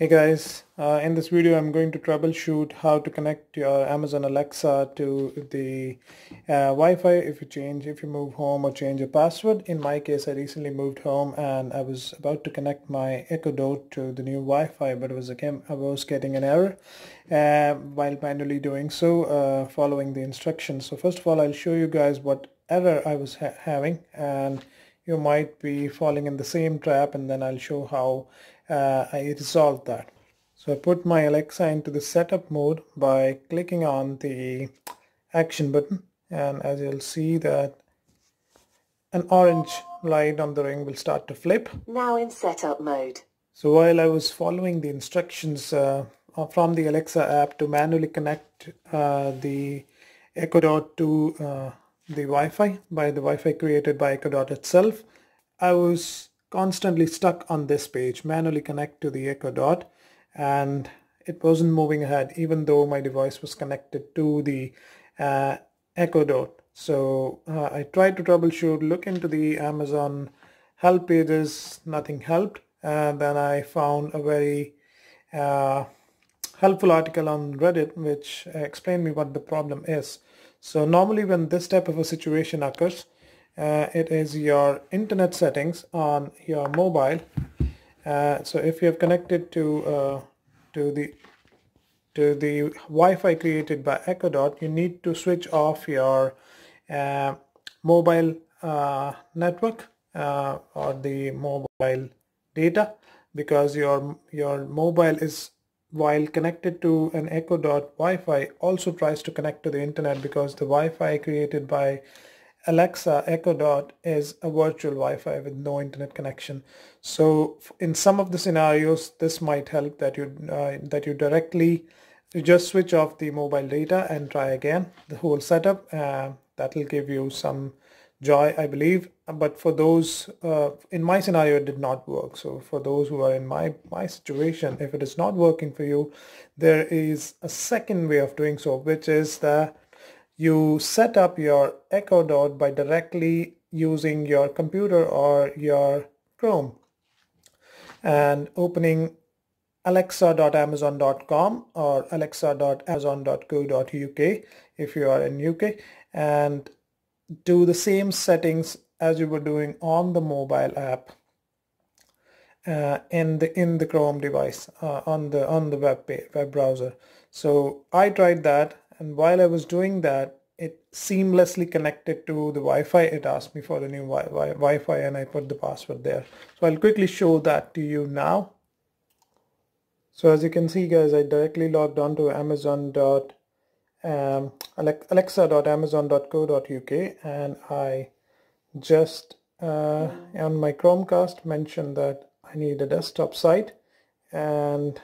Hey guys, uh, in this video I'm going to troubleshoot how to connect your Amazon Alexa to the uh, Wi-Fi if you change, if you move home or change your password. In my case I recently moved home and I was about to connect my Echo Dot to the new Wi-Fi but it was again I was getting an error uh, while manually doing so uh, following the instructions. So first of all I'll show you guys what error I was ha having and you might be falling in the same trap and then I'll show how uh, I resolved that. So I put my Alexa into the setup mode by clicking on the action button and as you'll see that an orange light on the ring will start to flip. Now in setup mode. So while I was following the instructions uh, from the Alexa app to manually connect uh, the Echo Dot to uh, the Wi-Fi by the Wi-Fi created by Echo Dot itself, I was constantly stuck on this page, manually connect to the Echo Dot and it wasn't moving ahead even though my device was connected to the uh, Echo Dot. So uh, I tried to troubleshoot, look into the Amazon help pages, nothing helped. And then I found a very uh, helpful article on Reddit which explained me what the problem is. So normally when this type of a situation occurs, uh, it is your internet settings on your mobile. Uh, so if you have connected to uh, to the to the Wi-Fi created by Echo Dot you need to switch off your uh, mobile uh, network uh, or the mobile data because your your mobile is while connected to an Echo Dot Wi-Fi also tries to connect to the internet because the Wi-Fi created by Alexa Echo Dot is a virtual Wi-Fi with no internet connection. So in some of the scenarios, this might help that you uh, that you directly you just switch off the mobile data and try again the whole setup. Uh, that will give you some joy, I believe. But for those uh, in my scenario, it did not work. So for those who are in my my situation, if it is not working for you, there is a second way of doing so, which is the you set up your Echo Dot by directly using your computer or your Chrome and opening alexa.amazon.com or alexa.amazon.co.uk if you are in UK and do the same settings as you were doing on the mobile app uh, in the in the Chrome device uh, on the on the web web browser. So I tried that and while I was doing that it seamlessly connected to the Wi-Fi. It asked me for the new wi Wi-Fi and I put the password there. So I'll quickly show that to you now. So as you can see guys I directly logged on to amazon dot um, alexa.amazon.co.uk and I just uh, on my Chromecast mentioned that I need a desktop site and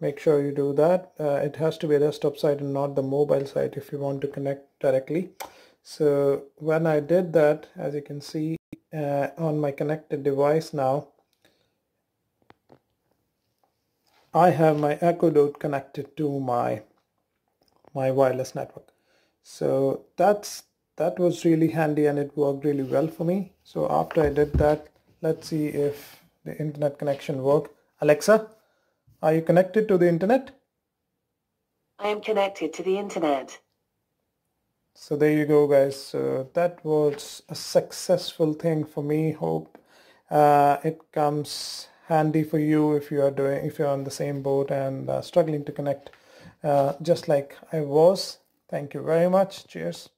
make sure you do that. Uh, it has to be a desktop site and not the mobile site if you want to connect directly. So when I did that as you can see uh, on my connected device now I have my Echo Dot connected to my my wireless network. So that's that was really handy and it worked really well for me. So after I did that let's see if the internet connection worked. Alexa are you connected to the internet? I am connected to the internet. So there you go guys. So that was a successful thing for me. Hope uh, it comes handy for you if you are doing if you're on the same boat and uh, struggling to connect uh, just like I was. Thank you very much. Cheers.